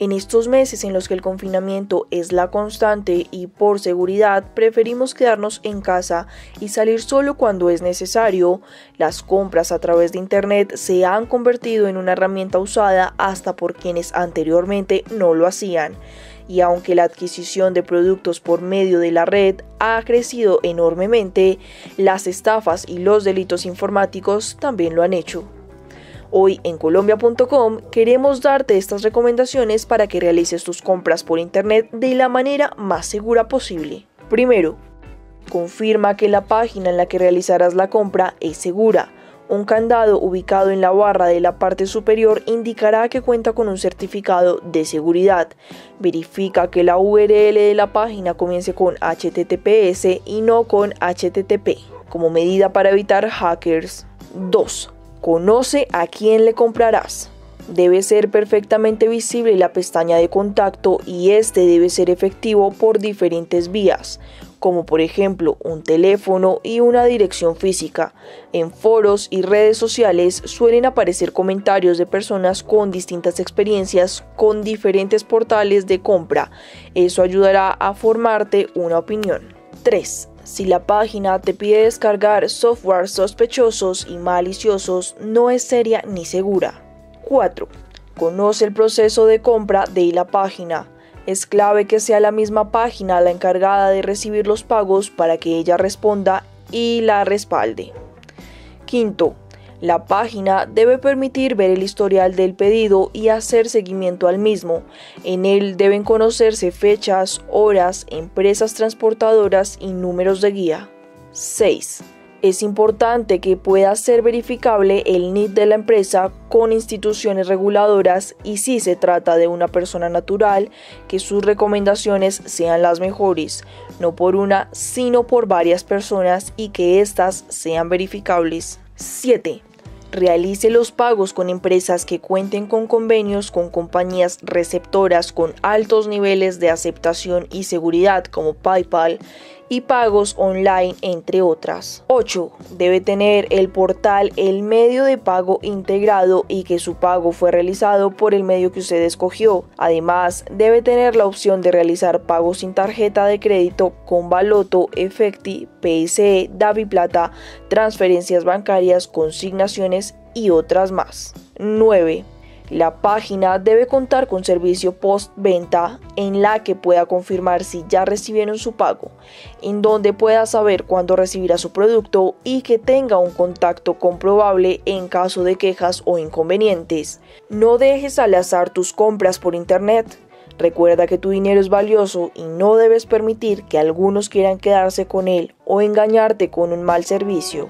En estos meses en los que el confinamiento es la constante y por seguridad preferimos quedarnos en casa y salir solo cuando es necesario, las compras a través de Internet se han convertido en una herramienta usada hasta por quienes anteriormente no lo hacían. Y aunque la adquisición de productos por medio de la red ha crecido enormemente, las estafas y los delitos informáticos también lo han hecho. Hoy en colombia.com queremos darte estas recomendaciones para que realices tus compras por internet de la manera más segura posible. Primero, confirma que la página en la que realizarás la compra es segura. Un candado ubicado en la barra de la parte superior indicará que cuenta con un certificado de seguridad. Verifica que la URL de la página comience con HTTPS y no con HTTP, como medida para evitar hackers. 2. Conoce a quién le comprarás. Debe ser perfectamente visible la pestaña de contacto y este debe ser efectivo por diferentes vías, como por ejemplo un teléfono y una dirección física. En foros y redes sociales suelen aparecer comentarios de personas con distintas experiencias con diferentes portales de compra. Eso ayudará a formarte una opinión. 3. Si la página te pide descargar software sospechosos y maliciosos, no es seria ni segura. 4. Conoce el proceso de compra de la página. Es clave que sea la misma página la encargada de recibir los pagos para que ella responda y la respalde. Quinto, la página debe permitir ver el historial del pedido y hacer seguimiento al mismo. En él deben conocerse fechas, horas, empresas transportadoras y números de guía. 6. Es importante que pueda ser verificable el NID de la empresa con instituciones reguladoras y si se trata de una persona natural, que sus recomendaciones sean las mejores, no por una, sino por varias personas y que éstas sean verificables. 7. Realice los pagos con empresas que cuenten con convenios con compañías receptoras con altos niveles de aceptación y seguridad como PayPal y pagos online, entre otras. 8. Debe tener el portal el medio de pago integrado y que su pago fue realizado por el medio que usted escogió. Además, debe tener la opción de realizar pagos sin tarjeta de crédito con Baloto, Efecti, PSE, Plata, transferencias bancarias, consignaciones y otras más. 9. La página debe contar con servicio post-venta en la que pueda confirmar si ya recibieron su pago, en donde pueda saber cuándo recibirá su producto y que tenga un contacto comprobable en caso de quejas o inconvenientes. No dejes al azar tus compras por internet. Recuerda que tu dinero es valioso y no debes permitir que algunos quieran quedarse con él o engañarte con un mal servicio.